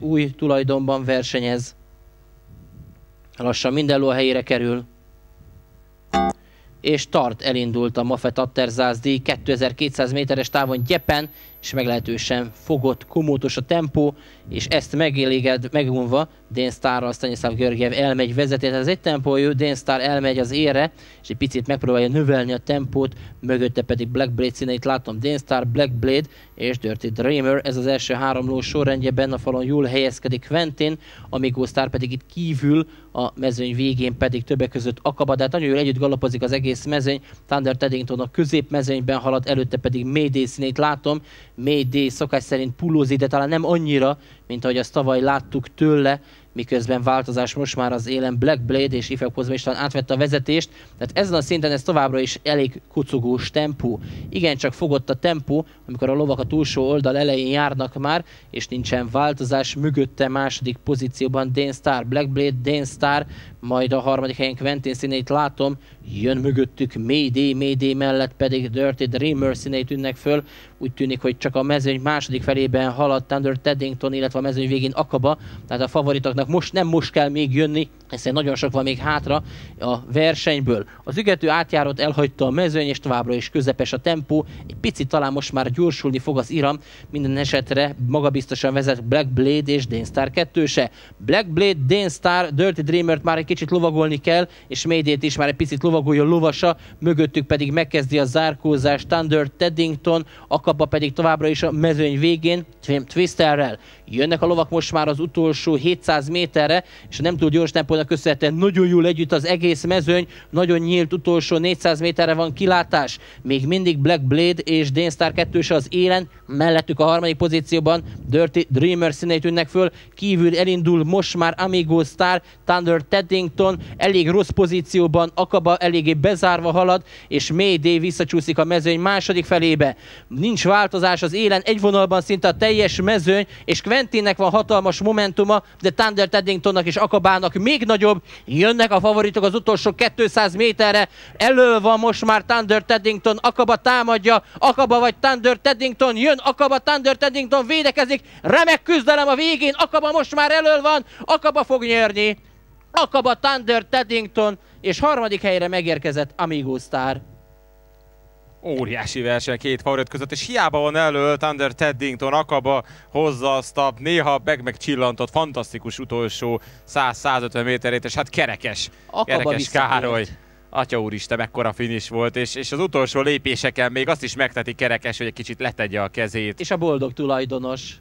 új tulajdonban versenyez. Lassan minden ló a helyére kerül és tart elindult a Mafet Atterzázdi 2200 méteres távon gyepen, és meglehetősen fogott, komótos a tempó, és ezt megéléged, megunva, Dane Starral Stanislav Görgiev elmegy vezeti, ez egy tempójú, Dane Star elmegy az ére, és egy picit megpróbálja növelni a tempót, mögötte pedig Black Blade színeit látom, Dane Star, Black Blade és Dirty Dreamer, ez az első három ló sorrendjében a falon jól helyezkedik Quentin, Amigo Star pedig itt kívül, a mezőny végén pedig többek között Akaba, de hát nagyon jól együtt galopozik az egész mezőny, Thunder Teddington a középmezőnyben halad, előtte pedig Mayday színét látom, Mayday szokás szerint pulózik, de talán nem annyira, mint ahogy azt tavaly láttuk tőle, miközben változás most már az élen Black Blade és Ifek Kozma átvette a vezetést, tehát ezen a szinten ez továbbra is elég kucogós tempó. Igen, csak fogott a tempó, amikor a lovak a túlsó oldal elején járnak már, és nincsen változás, mögötte második pozícióban Dane Star, Black Blade, Dane Star, majd a harmadik helyen Quentin színeit látom, jön mögöttük Mayday, Mayday mellett pedig Dirty Dreamer színeit tűnnek föl, úgy tűnik, hogy csak a mezőny második felében halad Thunder Teddington, illetve a mezőny végén Akaba, tehát a favoritoknak most nem most kell még jönni, hiszen nagyon sok van még hátra a versenyből. Az ügető átjárót elhagyta a mezőny, és továbbra is közepes a tempó, egy picit talán most már gyorsulni fog az iram, minden esetre magabiztosan vezet Black Blade és Dane Star kettőse. Black Blade, Dane Star, Dirty Dreamer-t már egy kicsit lovagolni kell, és Mayday-t is már egy picit lovagolja lovasa, mögöttük pedig megkezdi a zárkózás Thunder Teddington, Akaba pedig továbbra is a mezőny végén, Twisterrel. Jönnek a lovak most már az utolsó 700 méterre, és nem túl gyors tempónak köszönhetően nagyon jól együtt az egész mezőny, nagyon nyílt utolsó 400 méterre van kilátás. Még mindig Black Blade és Dane Star kettőse az élen, mellettük a harmadik pozícióban Dirty Dreamer színeit tűnnek föl, kívül elindul most már Amigo Star, Thunder Teddington, elég rossz pozícióban, Akaba eléggé bezárva halad, és Mayday visszacsúszik a mezőny második felébe. Nincs változás az élen, egy vonalban szinte a teljes mezőny, és Quentinnek van hatalmas momentuma, de Thunder Teddingtonnak és Akabának még nagyobb. Jönnek a favoritok az utolsó 200 méterre. Elő van most már Thunder Teddington, Akaba támadja, Akaba vagy Thunder Teddington, jön Akaba, Thunder Teddington védekezik, remek küzdelem a végén, Akaba most már elő van, Akaba fog nyerni. Akaba, Thunder Teddington, és harmadik helyre megérkezett Amigo Star óriási verseny két favorit között, és hiába van elő Thunder Teddington, Akaba hozza azt a néha meg meg csillantott, fantasztikus utolsó 100-150 méterét, és hát kerekes, Akaba kerekes Károly. Atya úristen, mekkora finish volt, és, és az utolsó lépéseken még azt is megteti kerekes, hogy egy kicsit letegye a kezét. És a boldog tulajdonos.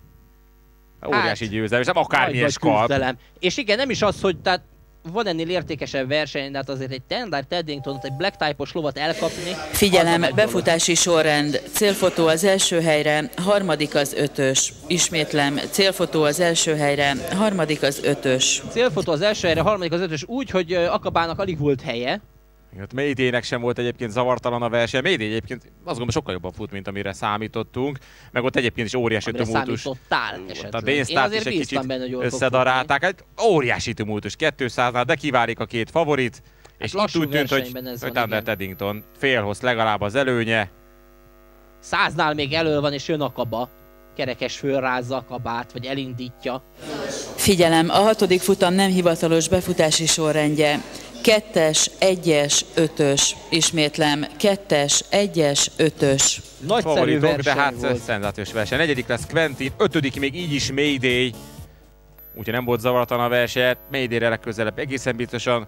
Óriási hát, győzelem, és nem akármilyen skap. És igen, nem is az, hogy tehát van ennél értékesebb verseny, de hát azért egy Tendar Teddington, egy Black Type-os lovat elkapni. Figyelem, befutási sorrend. Célfotó az első helyre, harmadik az ötös. Ismétlem, célfotó az első helyre, harmadik az ötös. Célfotó az első helyre, harmadik az ötös úgy, hogy Akabának alig volt helye. Hát Mayday-nek sem volt egyébként zavartalan a verseny. Mayday egyébként azt gondolom sokkal jobban fut, mint amire számítottunk. Meg ott egyébként is óriási amire tumultus. A Dane is egy kicsit benne, hogy összedarálták. Egy óriási tumultus 200-nál, de kiválik a két favorit. Hát és itt úgy tűnt, hogy, hogy Thunder Teddington félhoz legalább az előnye. Száznál még elő van, és jön a kaba kerekes fölrázza a kabát, vagy elindítja. Figyelem, a hatodik futam nem hivatalos befutási sorrendje. Kettes, egyes, ötös. Ismétlem, kettes, egyes, ötös. Nagyszerű verseny de hát volt. szenzációs verseny. Negyedik lesz Quentin, ötödik még így is Mayday. Úgyhogy nem volt zavartalan a verseny. Mayday-re legközelebb egészen biztosan